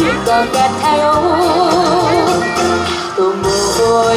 chỉ còn đẹp theo. Tôi mồ hôi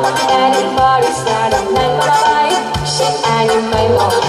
Not anybody man, but I shake and you may know.